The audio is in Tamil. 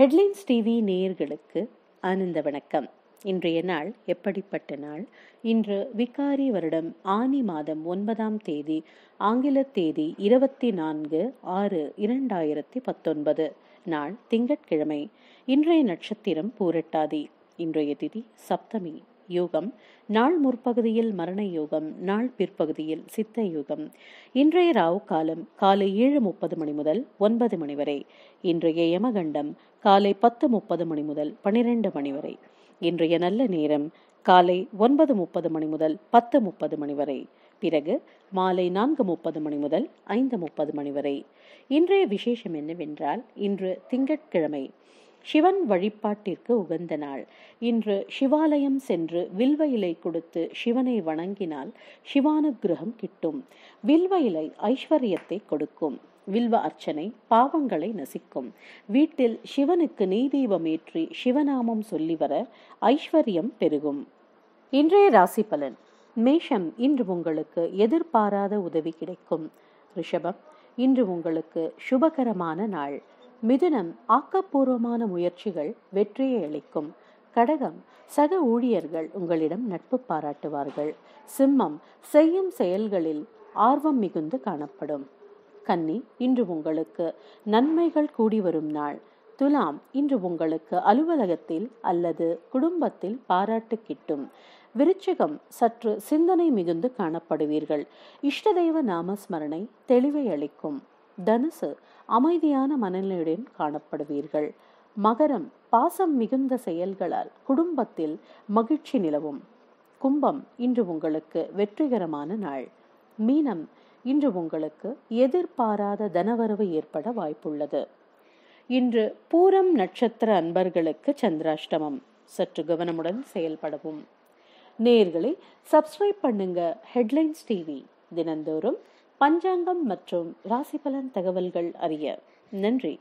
ஹெட்லைன்ஸ் டிவி நேயர்களுக்கு ஆனந்த வணக்கம். இன்றைய நாள் எப்படிப்பட்ட நாள்? இன்று விகாரி வருடம் ஆனி மாதம் ஒன்பதாம் தேதி ஆங்கில தேதி இருபத்தி நான்கு ஆறு இரண்டாயிரத்தி பத்தொன்பது. நாள் திங்கட்கிழமை. இன்றைய நட்சத்திரம் பூரட்டாதி. இன்றைய திதி சப்தமி. யோகம் நாள் முற்பகுதியில் மரண யோகம் நாள் பிற்பகுதியில் சித்த யோகம். இன்றைய ராவு காலம் காலை ஏழு முப்பது மணி முதல் ஒன்பது மணி வரை. இன்றைய யமகண்டம் காலை பத்து முப்பது மணி முதல் பனிரெண்டு மணி வரை. இன்றைய நல்ல நேரம் காலை ஒன்பது முப்பது மணி முதல் பத்து முப்பது மணி வரை. பிறகு மாலை நான்கு முப்பது மணி முதல் ஐந்து முப்பது மணி வரை. இன்றைய விசேஷம் என்னவென்றால் இன்று திங்கட்கிழமை. சிவன் வழிபாட்டிற்கு உகந்த நாள். இன்று சிவாலயம் சென்று வில்வ இலை கொடுத்து சிவனை வணங்கினால் சிவானுகிரகம் கிட்டும். வில்வ இலை ஐஸ்வர்யத்தை கொடுக்கும். வில்வ அர்ச்சனை பாவங்களை நசிக்கும். வீட்டில் சிவனுக்கு நெய் ஏற்றி சிவநாமம் சொல்லி வர ஐஸ்வர்யம் பெருகும். இன்றைய ராசி பலன். மேஷம் இன்று உங்களுக்கு எதிர்பாராத உதவி கிடைக்கும். ரிஷபம் இன்று உங்களுக்கு சுபகரமான நாள். மிதுனம் ஆக்கப்பூர்வமான முயற்சிகள் வெற்றியை அளிக்கும். கடகம் சக ஊழியர்கள் உங்களிடம் நட்பு பாராட்டுவார்கள். சிம்மம் செய்யும் செயல்களில் ஆர்வம் மிகுந்து காணப்படும். கன்னி இன்று உங்களுக்கு நன்மைகள் கூடி வரும் நாள். துலாம் இன்று உங்களுக்கு அலுவலகத்தில் அல்லது குடும்பத்தில் பாராட்டு கிட்டும். விருச்சிகம் சற்று சிந்தனை மிகுந்து காணப்படுவீர்கள். இஷ்ட தெய்வ நாமஸ்மரணை தெளிவை அளிக்கும். தனுசு அமைதியான மனநிலையுடன் காணப்படுவீர்கள். மகரம் பாசம் மிகுந்த செயல்களால் குடும்பத்தில் மகிழ்ச்சி நிலவும். கும்பம் இன்று உங்களுக்கு வெற்றிகரமான நாள். மீனம் இன்று உங்களுக்கு எதிர்பாராத தனவரவு ஏற்பட வாய்ப்புள்ளது. இன்று பூரம் நட்சத்திர அன்பர்களுக்கு சந்திராஷ்டமம். சற்று கவனமுடன் செயல்படவும். நேர்களை சப்ஸ்கிரைப் பண்ணுங்க ஹெட்லைன்ஸ் டிவி தினந்தோறும் பஞ்சாங்கம் மற்றும் ராசிபலன் தகவல்கள் அறிய நன்றி.